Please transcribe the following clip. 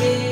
see.